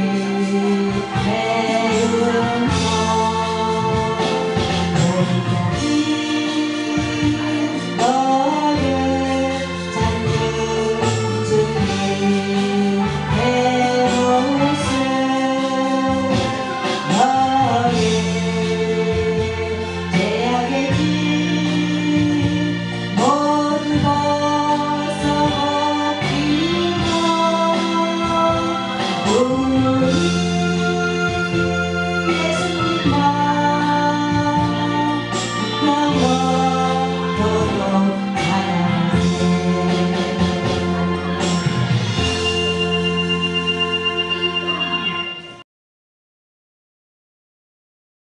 you.